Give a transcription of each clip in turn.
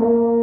Oh.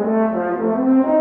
Música